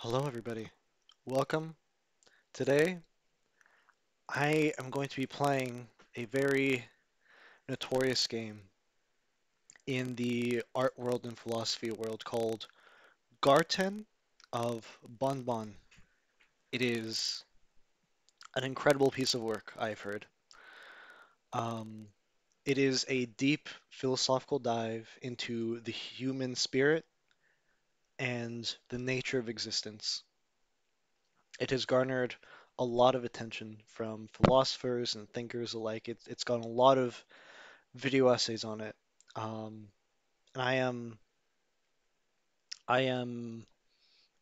Hello, everybody. Welcome. Today, I am going to be playing a very notorious game in the art world and philosophy world called Garten of Banban. It is an incredible piece of work, I've heard. Um, it is a deep philosophical dive into the human spirit and the nature of existence. It has garnered a lot of attention from philosophers and thinkers alike. It's it's got a lot of video essays on it. Um, and I am I am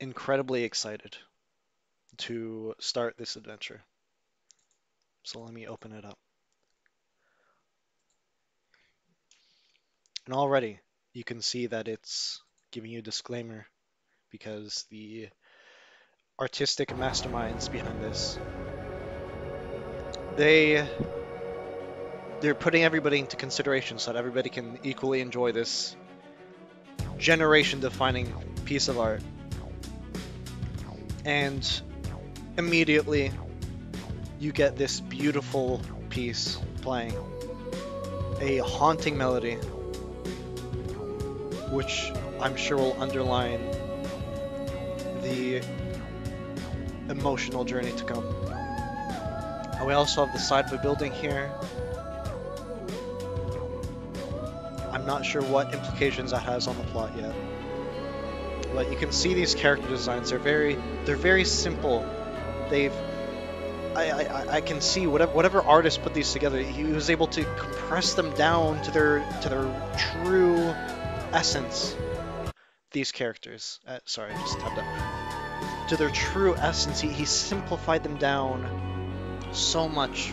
incredibly excited to start this adventure. So let me open it up. And already you can see that it's giving you a disclaimer because the artistic masterminds behind this they they're putting everybody into consideration so that everybody can equally enjoy this generation defining piece of art. And immediately you get this beautiful piece playing. A haunting melody, which I'm sure will underline the emotional journey to come. And we also have the side of a building here. I'm not sure what implications that has on the plot yet. But you can see these character designs. They're very, they're very simple. They've, I, I, I can see whatever whatever artist put these together. He was able to compress them down to their to their true essence. These characters. Uh, sorry, I just tapped up. To their true essence, he, he simplified them down so much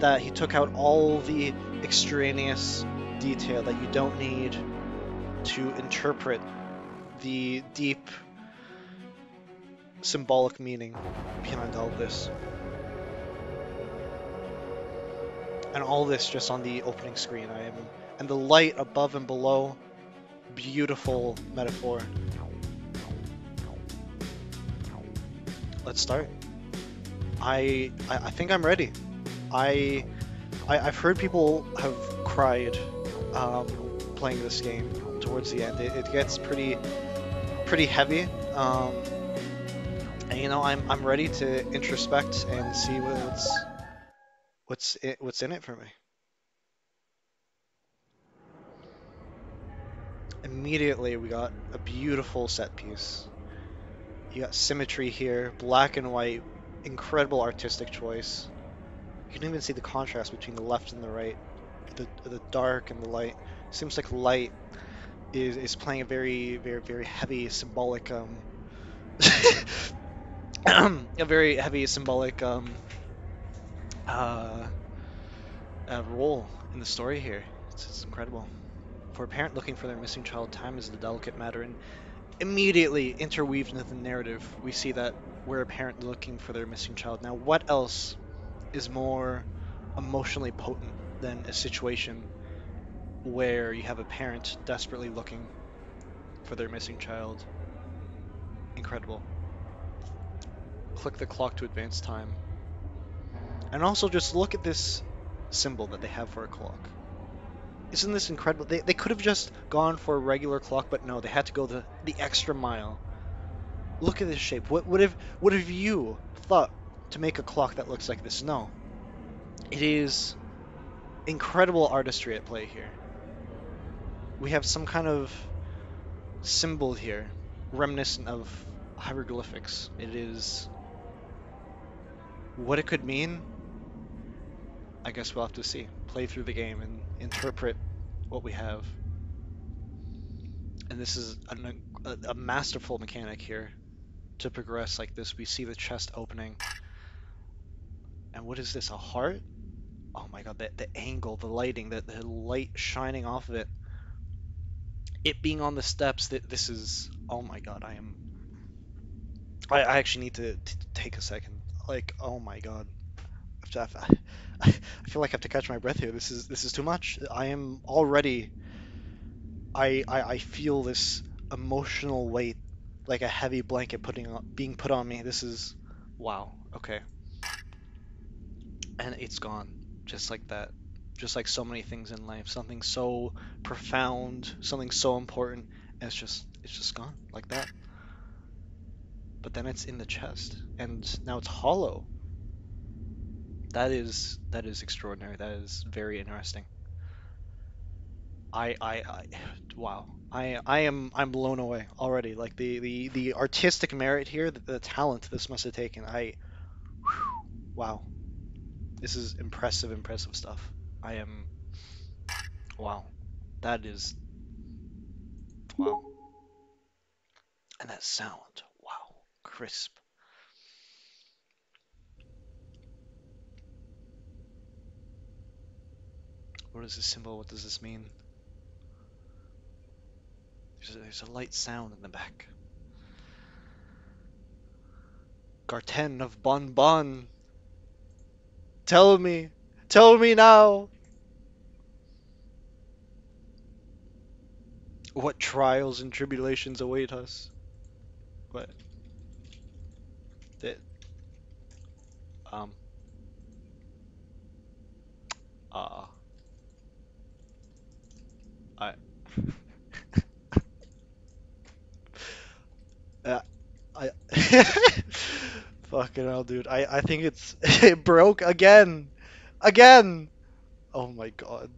that he took out all the extraneous detail that you don't need to interpret the deep symbolic meaning behind all this. And all this just on the opening screen. I am and the light above and below beautiful metaphor. Let's start. I, I I think I'm ready. I, I have heard people have cried um, playing this game towards the end. It, it gets pretty pretty heavy. Um, and you know, I'm I'm ready to introspect and see what's what's it, what's in it for me. Immediately, we got a beautiful set piece. You got symmetry here, black and white, incredible artistic choice. You can even see the contrast between the left and the right, the the dark and the light. Seems like light is is playing a very very very heavy symbolic um a very heavy symbolic um uh, uh role in the story here. It's, it's incredible. For a parent looking for their missing child, time is a delicate matter, and immediately interweaved into the narrative, we see that we're a parent looking for their missing child. Now, what else is more emotionally potent than a situation where you have a parent desperately looking for their missing child? Incredible. Click the clock to advance time. And also just look at this symbol that they have for a clock. Isn't this incredible? They, they could have just gone for a regular clock, but no, they had to go the, the extra mile. Look at this shape. What would have what have you thought to make a clock that looks like this? No. It is incredible artistry at play here. We have some kind of symbol here, reminiscent of hieroglyphics. It is what it could mean. I guess we'll have to see. Play through the game and interpret what we have. And this is a, a masterful mechanic here to progress like this. We see the chest opening. And what is this, a heart? Oh my god, the, the angle, the lighting, the, the light shining off of it. It being on the steps, that this is, oh my god, I am, I, I actually need to, to take a second. Like, oh my god. I, I feel like I have to catch my breath here. This is this is too much. I am already. I I, I feel this emotional weight like a heavy blanket putting on, being put on me. This is wow. Okay. And it's gone just like that. Just like so many things in life, something so profound, something so important, and it's just it's just gone like that. But then it's in the chest, and now it's hollow. That is that is extraordinary. That is very interesting. I I, I wow. I I am I'm blown away already. Like the the the artistic merit here, the, the talent this must have taken. I wow. This is impressive, impressive stuff. I am wow. That is wow. And that sound, wow, crisp. What is this symbol? What does this mean? There's a, there's a light sound in the back. Garten of Banban. Tell me. Tell me now. What trials and tribulations await us? What? That. Um. Uh. I. uh, I. Fucking hell, dude. I I think it's it broke again, again. Oh my god.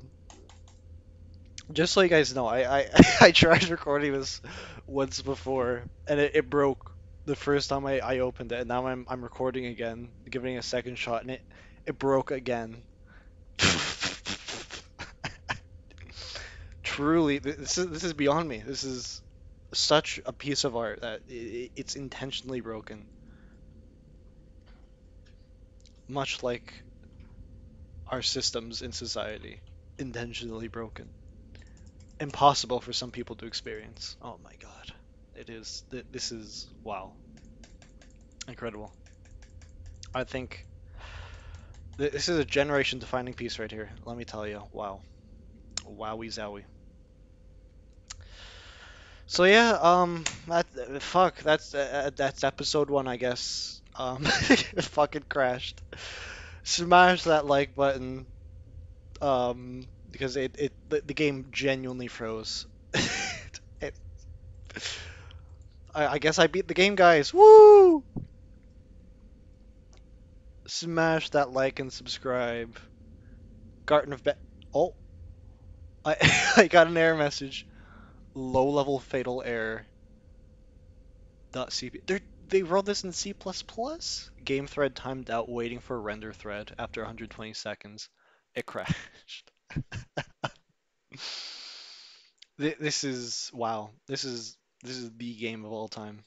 Just so you guys know, I I I tried recording this once before and it, it broke the first time I I opened it, and now I'm I'm recording again, giving a second shot, and it it broke again. Truly, this is this is beyond me. This is such a piece of art that it's intentionally broken. Much like our systems in society, intentionally broken. Impossible for some people to experience. Oh my God. It is, this is, wow. Incredible. I think this is a generation defining piece right here. Let me tell you. Wow. Wowie zowie. So yeah, um, that fuck, that's uh, that's episode one, I guess. Um, fucking crashed. Smash that like button. Um, because it it the, the game genuinely froze. it, I, I guess I beat the game, guys. Woo! Smash that like and subscribe. Garden of Be Oh, I I got an error message. Low level fatal error. Dot CP. They they wrote this in C++. Game thread timed out waiting for render thread after 120 seconds. It crashed. This is wow. This is this is the game of all time.